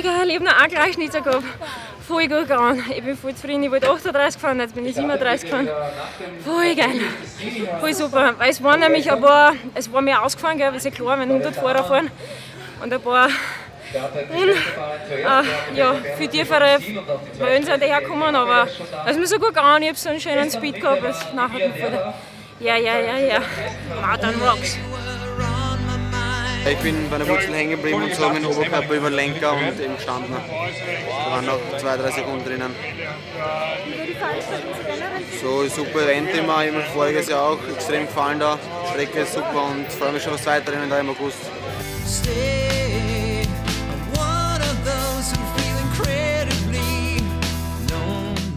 voll geil, ich habe noch einen Gleichschnitzer gehabt. Voll gut gegangen. Ich bin voll zufrieden. Ich wollte 38 fahren, jetzt bin ich 37 gefahren. Voll geil. Voll super. Weil es waren nämlich ein paar, es war mehr ausgefahren, gell, ist ja klar, wenn 100 Fahrer fahren. Und ein paar un, äh, ja, viel tiefere Wellen sind hergekommen, aber es ist mir so gut gegangen, ich habe so einen schönen Speed gehabt, das nachher ja, ja, ja, ja, Mountain Rocks. Ich bin bei der Wurzel hängen geblieben und so mit Oberkörper über den Lenker und eben gestanden. Da waren noch zwei, drei Sekunden drinnen. So super Event immer, voriges Jahr auch extrem gefallen da. Strecke ist super und freue mich schon aufs Weiterrennen da im August.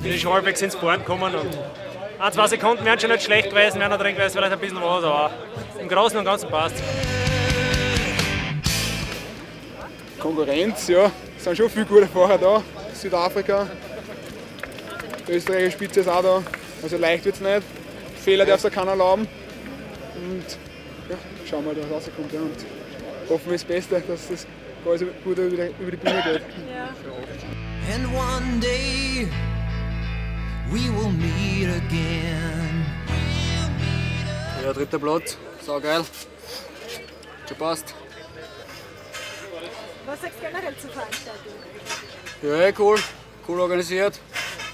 bin schon halbwegs ins Fahren gekommen und ein, zwei Sekunden wären schon nicht schlecht gewesen, wären noch drin gewesen, vielleicht ein bisschen was, aber im Großen und Ganzen passt Konkurrenz, ja, es sind schon viele gute Fahrer da, Südafrika, die österreichische Spitze ist auch da, also leicht wird es nicht, Fehler darf es keiner erlauben und ja, schauen wir, was rauskommt ja, und hoffen wir das Beste, dass das alles gut über die, über die Bühne geht. Ja. And one day we will meet again. Ja, dritter Platz, sau geil. Schon passt. Was sagst du generell zur Veranstaltung? Ja, eh, cool. Cool organisiert.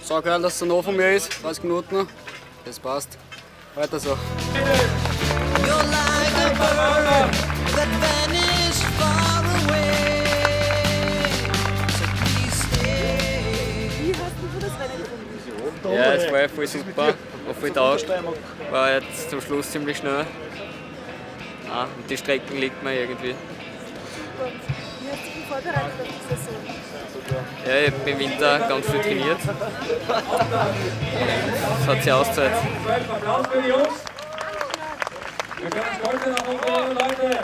Sau geil, dass es noch von mir ist. 30 Minuten. Das passt. Weiter so. Ja, es war voll super, war voll taugt. War jetzt zum Schluss ziemlich schnell. Ah, und die Strecken liegt mir irgendwie. Wie hast du dich vorbereitet auf die Saison? Ja, ich habe im Winter ganz viel trainiert. Das hat sich ausgezahlt. Wir können stolz sein auf unsere Leute.